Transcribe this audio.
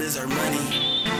is our money.